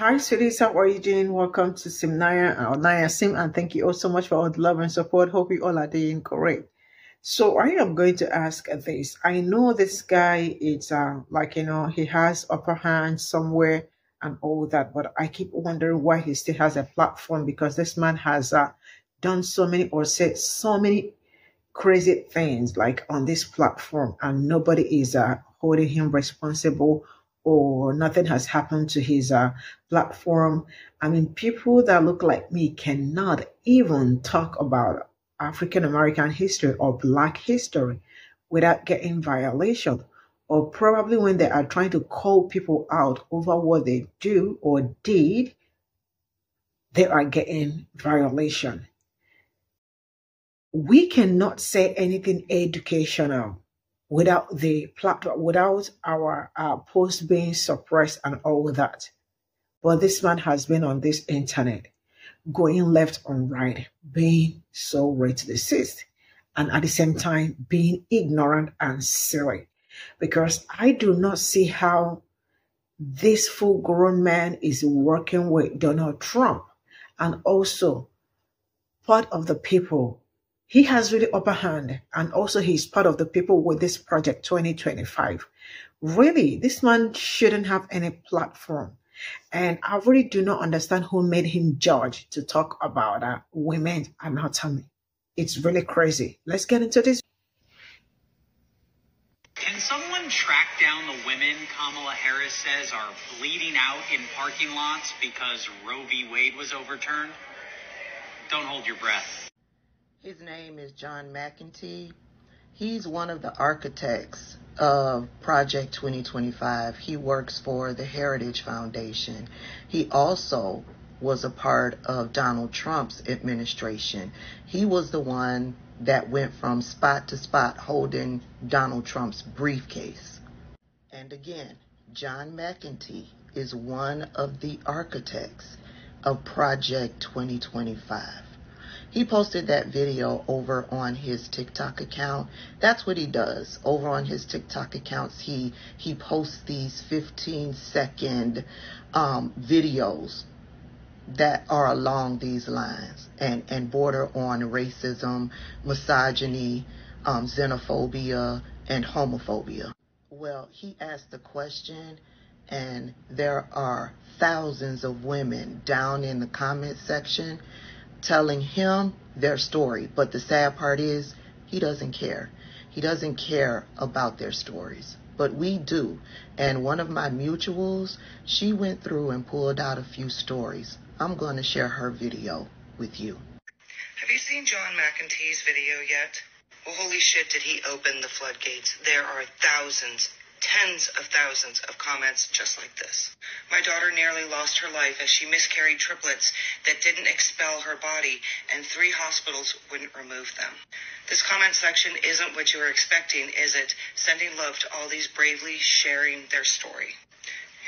Hi, you doing? Welcome to Cimnanya or Nanya Cim, and thank you all so much for all the love and support. Hope you all are doing great. So I am going to ask this. I know this guy is uh, like you know he has upper hand somewhere and all that, but I keep wondering why he still has a platform because this man has uh, done so many or said so many crazy things like on this platform, and nobody is uh, holding him responsible or nothing has happened to his uh, platform. I mean, people that look like me cannot even talk about African American history or Black history without getting violation. Or probably when they are trying to call people out over what they do or did, they are getting violation. We cannot say anything educational without the platform, without our uh, post being suppressed and all that. But this man has been on this internet, going left and right, being so racist, and at the same time being ignorant and silly. Because I do not see how this full grown man is working with Donald Trump and also part of the people he has really upper hand and also he's part of the people with this project 2025 really this man shouldn't have any platform and i really do not understand who made him judge to talk about uh, women's anatomy it's really crazy let's get into this can someone track down the women Kamala Harris says are bleeding out in parking lots because Roe v. Wade was overturned? Don't hold your breath. His name is John McEntee. He's one of the architects of Project 2025. He works for the Heritage Foundation. He also was a part of Donald Trump's administration. He was the one that went from spot to spot holding Donald Trump's briefcase. And again, John McEntee is one of the architects of Project 2025. He posted that video over on his TikTok account. That's what he does. Over on his TikTok accounts, he he posts these 15 second um, videos that are along these lines and, and border on racism, misogyny, um, xenophobia, and homophobia. Well, he asked the question, and there are thousands of women down in the comment section telling him their story. But the sad part is, he doesn't care. He doesn't care about their stories. But we do. And one of my mutuals, she went through and pulled out a few stories. I'm going to share her video with you. Have you seen John McEntee's video yet? Well, holy shit, did he open the floodgates. There are thousands, tens of thousands of comments just like this. My daughter nearly lost her life as she miscarried triplets that didn't expel her body, and three hospitals wouldn't remove them. This comment section isn't what you were expecting, is it? Sending love to all these bravely sharing their story.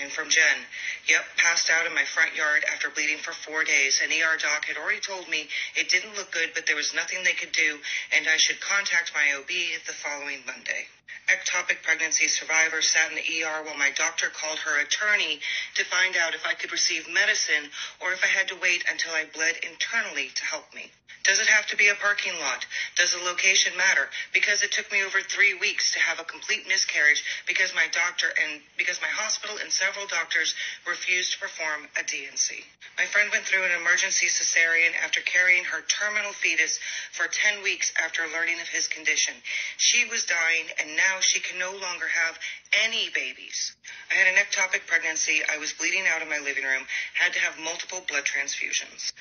And from Jen, yep, passed out in my front yard after bleeding for four days. An ER doc had already told me it didn't look good, but there was nothing they could do, and I should contact my OB the following Monday. Ectopic pregnancy survivor sat in the ER while my doctor called her attorney to find out if I could receive medicine or if I had to wait until I bled internally to help me. Does it have to be a parking lot? Does the location matter? Because it took me over three weeks to have a complete miscarriage because my doctor and because my hospital and several doctors refused to perform a D&C. My friend went through an emergency cesarean after carrying her terminal fetus for 10 weeks after learning of his condition. She was dying and now she can no longer have any babies. I had an ectopic pregnancy. I was bleeding out in my living room, had to have multiple blood transfusions.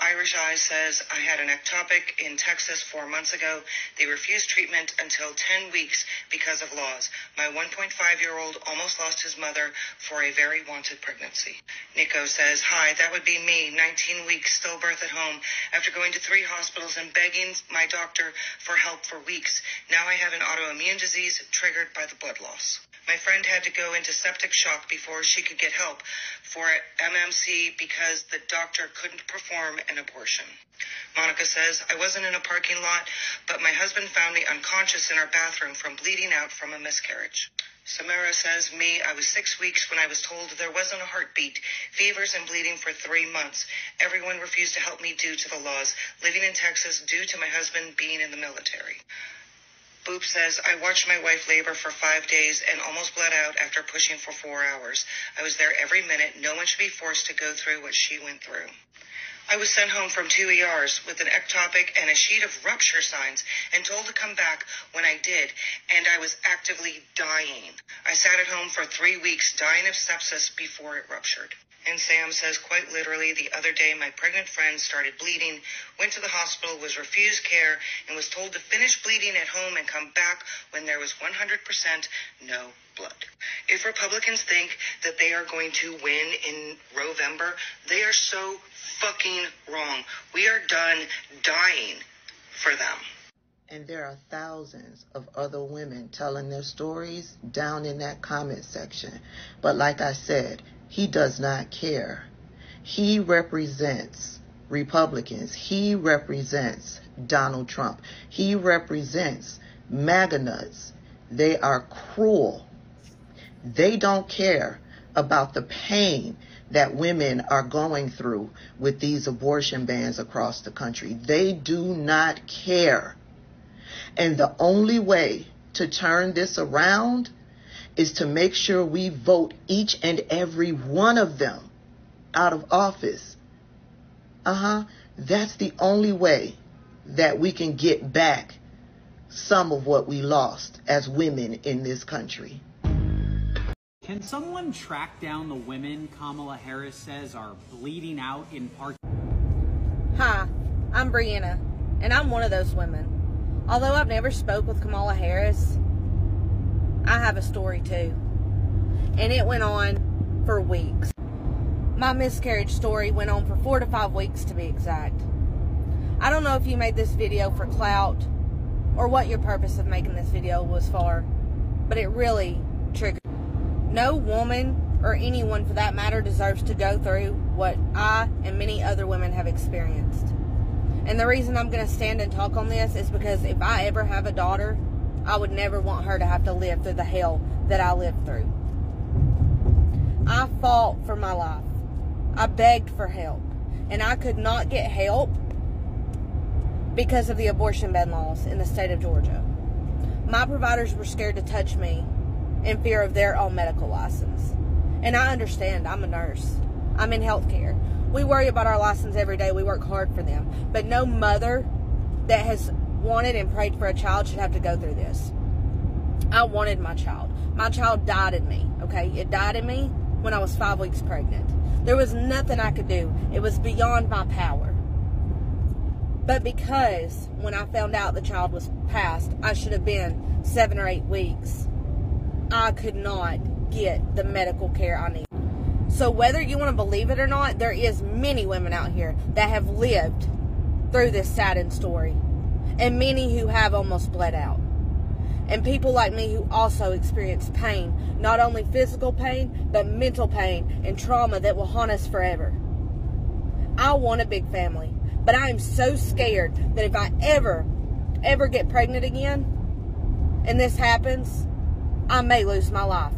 Irish Eye says, I had an ectopic in Texas four months ago. They refused treatment until 10 weeks because of laws. My 1.5 year old almost lost his mother for a very wanted pregnancy. Nico says, Hi, that would be me, 19 weeks, stillbirth at home, after going to three hospitals and begging my doctor for help for weeks. Now I have an autoimmune disease triggered by the blood loss. My friend had to go into septic shock before she could get help for MMC because the doctor couldn't perform an abortion. Monica says, I wasn't in a parking lot, but my husband found me unconscious in our bathroom from bleeding out from a miscarriage. Samara says, Me, I was six weeks when I was told there wasn't a heartbeat, fevers and bleeding for three months. Everyone refused to help me due to the laws, living in Texas due to my husband being in the military. Boop says, I watched my wife labor for five days and almost bled out after pushing for four hours. I was there every minute. No one should be forced to go through what she went through. I was sent home from two ERs with an ectopic and a sheet of rupture signs and told to come back when I did, and I was actively dying. I sat at home for three weeks dying of sepsis before it ruptured. And Sam says, quite literally, the other day my pregnant friend started bleeding, went to the hospital, was refused care, and was told to finish bleeding at home and come back when there was 100% no blood. If Republicans think that they are going to win in November, they are so fucking wrong. We are done dying for them. And there are thousands of other women telling their stories down in that comment section. But like I said, he does not care. He represents Republicans. He represents Donald Trump. He represents MAGA nuts. They are cruel. They don't care about the pain that women are going through with these abortion bans across the country. They do not care. And the only way to turn this around is to make sure we vote each and every one of them out of office. Uh huh. That's the only way that we can get back some of what we lost as women in this country. Can someone track down the women Kamala Harris says are bleeding out in park? Hi, I'm Brianna, and I'm one of those women. Although I've never spoke with Kamala Harris, I have a story too. And it went on for weeks. My miscarriage story went on for four to five weeks to be exact. I don't know if you made this video for clout or what your purpose of making this video was for, but it really triggered. No woman or anyone for that matter deserves to go through what I and many other women have experienced. And the reason I'm going to stand and talk on this is because if I ever have a daughter, I would never want her to have to live through the hell that I lived through. I fought for my life. I begged for help. And I could not get help because of the abortion ban laws in the state of Georgia. My providers were scared to touch me in fear of their own medical license. And I understand, I'm a nurse, I'm in healthcare. We worry about our license every day, we work hard for them. But no mother that has wanted and prayed for a child should have to go through this. I wanted my child. My child died in me, okay? It died in me when I was five weeks pregnant. There was nothing I could do, it was beyond my power. But because when I found out the child was passed, I should have been seven or eight weeks, I could not get the medical care I need. So whether you want to believe it or not, there is many women out here that have lived through this saddened story and many who have almost bled out. And people like me who also experience pain, not only physical pain, but mental pain and trauma that will haunt us forever. I want a big family, but I am so scared that if I ever, ever get pregnant again and this happens, I may lose my life.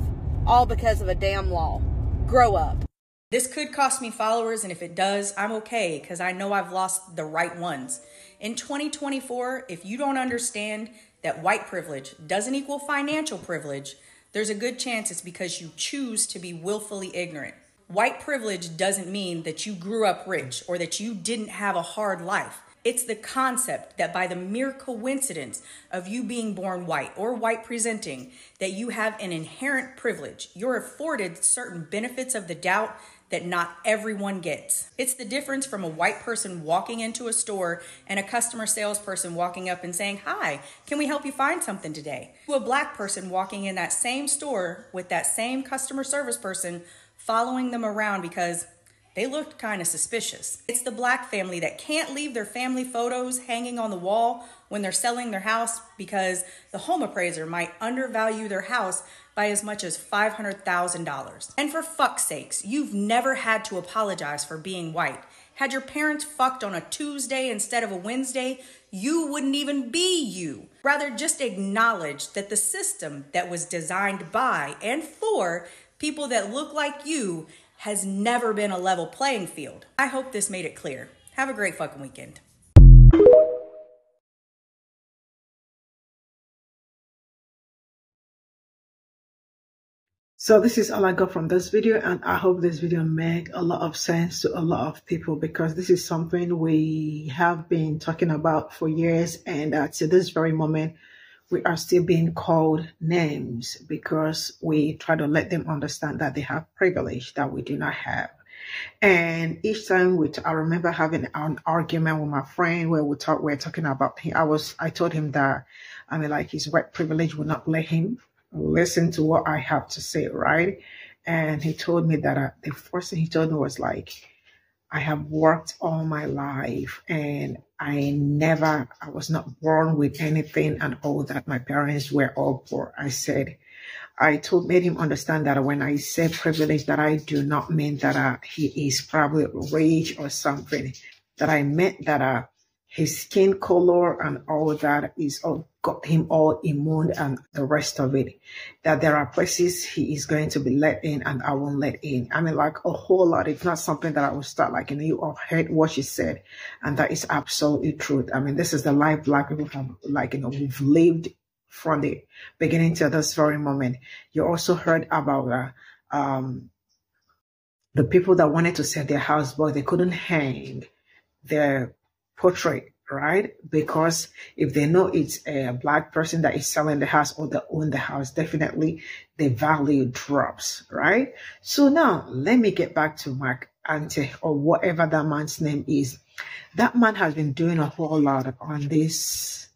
All because of a damn law. Grow up. This could cost me followers, and if it does, I'm okay because I know I've lost the right ones. In 2024, if you don't understand that white privilege doesn't equal financial privilege, there's a good chance it's because you choose to be willfully ignorant. White privilege doesn't mean that you grew up rich or that you didn't have a hard life. It's the concept that by the mere coincidence of you being born white or white presenting, that you have an inherent privilege. You're afforded certain benefits of the doubt that not everyone gets. It's the difference from a white person walking into a store and a customer salesperson walking up and saying, Hi, can we help you find something today? To a black person walking in that same store with that same customer service person following them around because they looked kind of suspicious. It's the black family that can't leave their family photos hanging on the wall when they're selling their house because the home appraiser might undervalue their house by as much as $500,000. And for fuck's sakes, you've never had to apologize for being white. Had your parents fucked on a Tuesday instead of a Wednesday, you wouldn't even be you. Rather, just acknowledge that the system that was designed by and for people that look like you has never been a level playing field. I hope this made it clear. Have a great fucking weekend. So this is all I got from this video and I hope this video make a lot of sense to a lot of people because this is something we have been talking about for years and uh, to this very moment we are still being called names because we try to let them understand that they have privilege that we do not have. And each time we, I remember having an argument with my friend where we talk, we're talking about, him. I was, I told him that, I mean, like his white privilege would not let him listen to what I have to say, right? And he told me that uh, the first thing he told me was like, I have worked all my life and I never, I was not born with anything and all that. My parents were all poor. I said, I told, made him understand that when I say privilege, that I do not mean that uh, he is probably rich or something, that I meant that uh, his skin color and all that is all got him all immune and the rest of it. That there are places he is going to be let in and I won't let in. I mean, like a whole lot. It's not something that I will start like, you know, you have heard what she said. And that is absolutely truth. I mean, this is the life black people have, like, you know, we've lived from the beginning to this very moment. You also heard about, uh, um, the people that wanted to sell their house, but they couldn't hang their portrait right? Because if they know it's a black person that is selling the house or that own the house, definitely the value drops, right? So now let me get back to Mark Ante or whatever that man's name is. That man has been doing a whole lot on this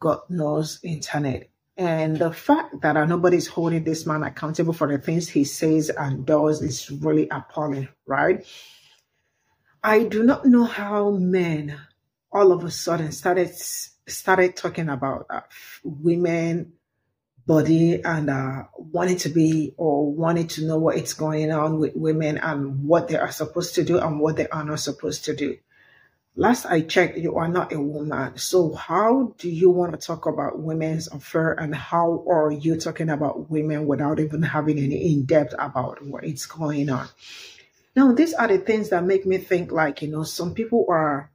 God knows internet. And the fact that nobody's holding this man accountable for the things he says and does is really appalling, right? I do not know how men all of a sudden started started talking about uh, women body and uh, wanting to be or wanting to know what is going on with women and what they are supposed to do and what they are not supposed to do. Last I checked, you are not a woman. So how do you want to talk about women's affair and how are you talking about women without even having any in-depth about what is going on? Now, these are the things that make me think like, you know, some people are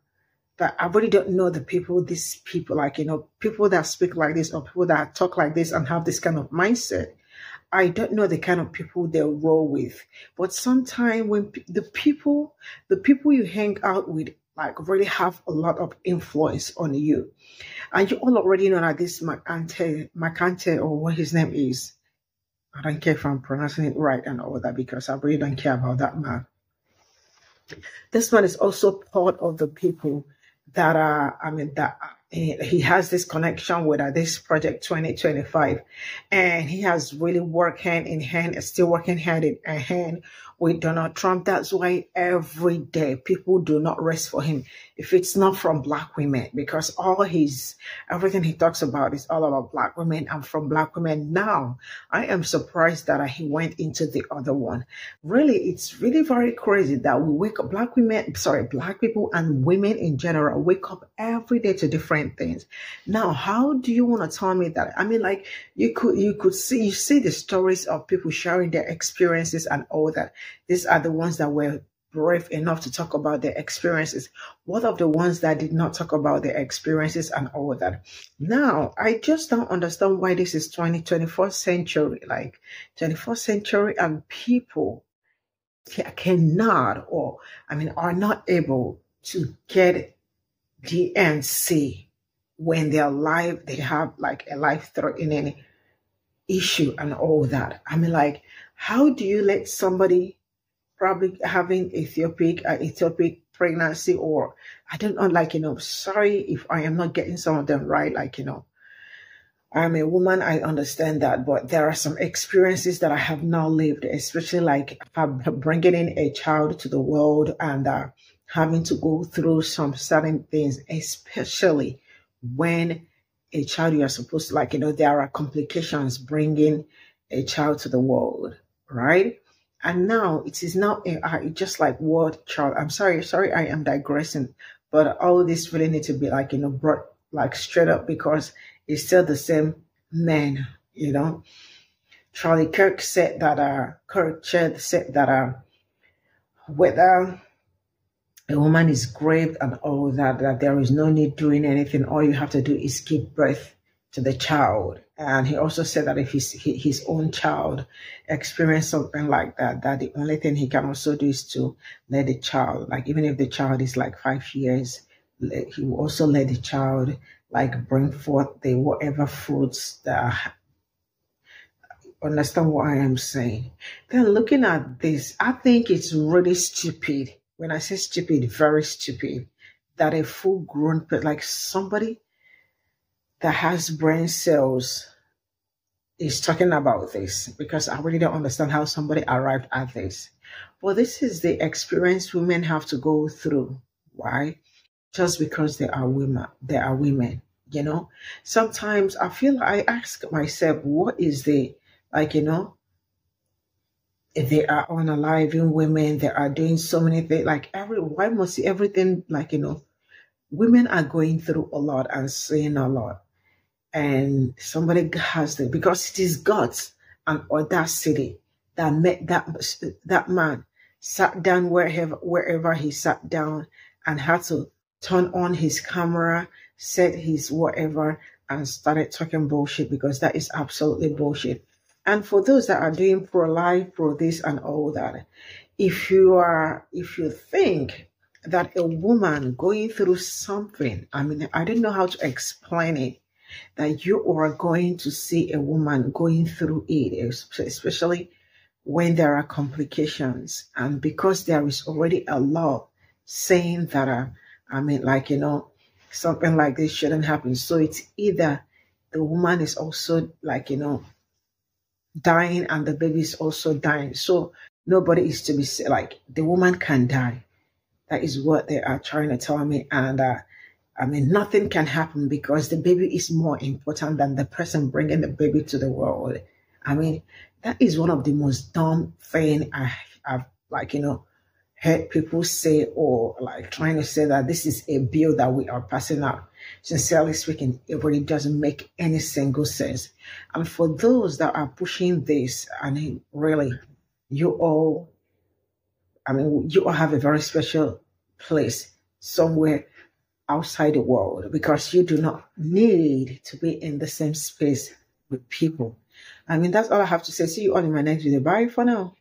that I really don't know the people, these people, like, you know, people that speak like this or people that talk like this and have this kind of mindset. I don't know the kind of people they roll with. But sometimes when the people, the people you hang out with, like really have a lot of influence on you. And you all already know that this Macante, Macante or what his name is. I don't care if I'm pronouncing it right and all that because I really don't care about that man. This man is also part of the people that are, I mean, that he has this connection with uh, this project 2025 and he has really worked hand in hand still working hand in hand with Donald Trump. That's why every day people do not rest for him if it's not from black women, because all his everything he talks about is all about black women and from black women. Now, I am surprised that he went into the other one. Really, it's really very crazy that we wake up black women, sorry, black people and women in general wake up every day to different things. Now, how do you want to tell me that? I mean, like you could you could see you see the stories of people sharing their experiences and all that. These are the ones that were brave enough to talk about their experiences. What of the ones that did not talk about their experiences and all that? Now, I just don't understand why this is 20, 21st century, like 21st century and people cannot or, I mean, are not able to get D&C when they're alive, they have like a life threatening issue and all that. I mean, like, how do you let somebody probably having Ethiopic, uh, Ethiopic pregnancy, or I don't know, like, you know, sorry if I am not getting some of them right, like, you know, I'm a woman, I understand that, but there are some experiences that I have not lived, especially like bringing in a child to the world and uh, having to go through some certain things, especially when a child you are supposed to, like, you know, there are complications bringing a child to the world, right? And now it is now a, just like what Charles. I'm sorry, sorry, I am digressing, but all this really need to be like you know brought like straight up because it's still the same man, you know. Charlie Kirk said that uh Kirk said that uh whether a woman is grave and all that, that there is no need doing anything. All you have to do is give birth to the child. And he also said that if his, his own child experienced something like that, that the only thing he can also do is to let the child, like even if the child is like five years, he will also let the child like bring forth the whatever fruits that understand what I am saying. Then looking at this, I think it's really stupid. When I say stupid, very stupid, that a full grown like somebody that has brain cells is talking about this because I really don't understand how somebody arrived at this. But this is the experience women have to go through. Why? Just because they are women, they are women. You know, sometimes I feel I ask myself, what is the like, you know, if they are unaliving women, they are doing so many things. Like every, why must everything, like, you know, women are going through a lot and saying a lot. And somebody has the, because it is God's and audacity that made that, that man sat down wherever, wherever he sat down and had to turn on his camera, set his whatever, and started talking bullshit because that is absolutely bullshit. And for those that are doing pro life, pro this, and all that, if you are, if you think that a woman going through something, I mean, I don't know how to explain it, that you are going to see a woman going through it, especially when there are complications. And because there is already a law saying that, uh, I mean, like, you know, something like this shouldn't happen. So it's either the woman is also like, you know, dying and the baby is also dying. So nobody is to be like the woman can die. That is what they are trying to tell me. And uh, I mean, nothing can happen because the baby is more important than the person bringing the baby to the world. I mean, that is one of the most dumb thing I, I've like, you know, heard people say or like trying to say that this is a bill that we are passing out sincerely speaking, it really doesn't make any single sense. And for those that are pushing this, I mean, really, you all, I mean, you all have a very special place somewhere outside the world because you do not need to be in the same space with people. I mean, that's all I have to say. See you all in my next video. Bye for now.